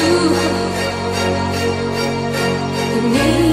you and.